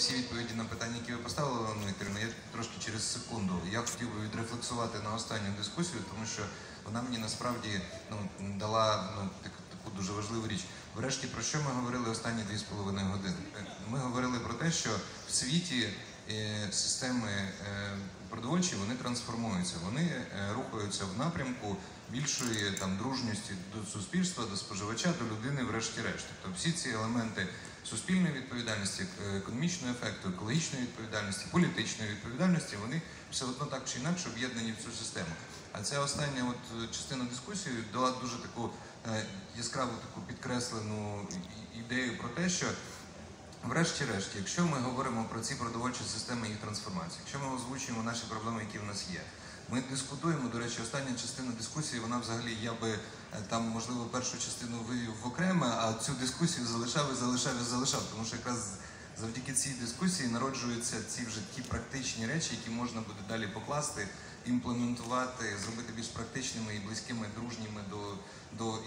всі відповіді на питання, які ви поставили, Олена Вікторівна, я трошки через секунду. Я хотів би відрефлексувати на останню дискусію, тому що вона мені насправді ну, дала ну, так, таку дуже важливу річ. Врешті, про що ми говорили останні 2,5 години? Ми говорили про те, що в світі системи е, продовольчі вони трансформуються, вони е, рухаються в напрямку більшої там дружності до суспільства, до споживача, до людини, врешті-решт. Тобто всі ці елементи суспільної відповідальності, е, економічного ефекту, екологічної відповідальності, політичної відповідальності, вони все одно так чи інакше об'єднані в цю систему. А ця остання от е, частина дискусії дала дуже таку е, яскраву таку підкреслену ідею про те, що Врешті-решт, якщо ми говоримо про ці продовольчі системи їх трансформації, якщо ми озвучуємо наші проблеми, які в нас є, ми дискутуємо. До речі, остання частина дискусії, вона взагалі я би е, там можливо першу частину вивів в окреме, а цю дискусію залишав і залишав і залишав, тому що якраз завдяки цій дискусії народжуються ці вже ті практичні речі, які можна буде далі покласти, імплементувати, зробити більш практичними і близькими, дружніми до, до,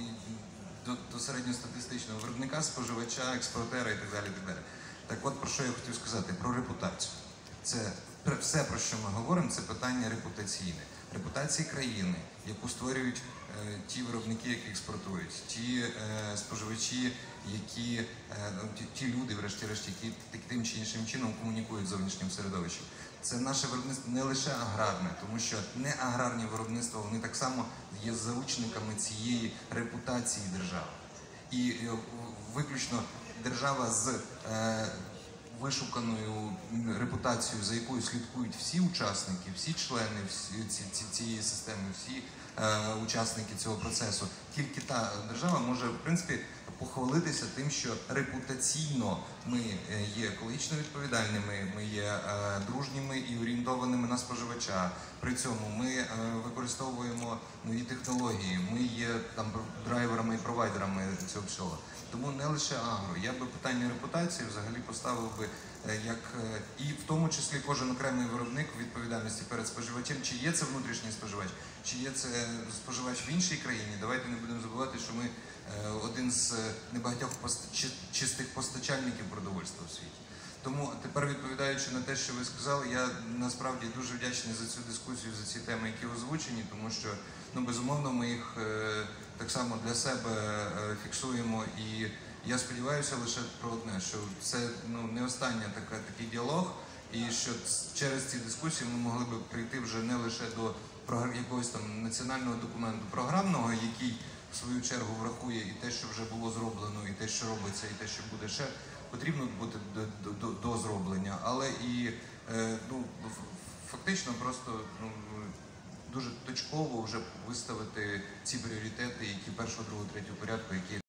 до, до середньостатистичного виробника, споживача, експортера і так далі. Так далі. Так от про що я хотів сказати? Про репутацію. Це все, про що ми говоримо, це питання репутаційне. Репутації країни, яку створюють е, ті виробники, які експортують, ті е, споживачі, які е, ну, ті, люди, врешті-решт, які тим чи іншим чином комунікують з зовнішнім середовищем. Це наше виробництво не лише аграрне, тому що не аграрні виробництва вони так само є заручниками цієї репутації держави. І виключно держава з вишуканою репутацією, за якою слідкують всі учасники, всі члени всі, ці, ці, цієї системи, всі е, учасники цього процесу. Тільки та держава може в принципі похвалитися тим, що репутаційно ми е, є екологічно відповідальними, ми є е, дружніми і орієнтованими на споживача. При цьому ми е, використовуємо нові технології, ми є там драйверами і провайдерами цього всього. Тому не лише агро. Я би питання репутації взагалі поставив би е, як е, і в тому числі кожен окремий виробник відповідальності перед споживачем, чи є це внутрішній споживач, чи є це споживач в іншій країні. Давайте не будемо забувати, що ми е, один з е, небагатьох чистих постачальників продовольства в світі. Тому тепер відповідаючи на те, що ви сказали, я насправді дуже вдячний за цю дискусію, за ці теми, які озвучені, тому що ну безумовно ми їх е, так само для себе е, фіксуємо. І я сподіваюся лише про одне, що це ну не остання така такий діалог, і що через ці дискусії ми могли би прийти вже не лише до якогось там національного документу програмного, який в свою чергу врахує і те, що вже було зроблено, і те, що робиться, і те, що буде ще потрібно бути до, до, до, зроблення, але і е, ну фактично просто ну дуже точково вже виставити ці пріоритети, які першого, другого, третього порядку, які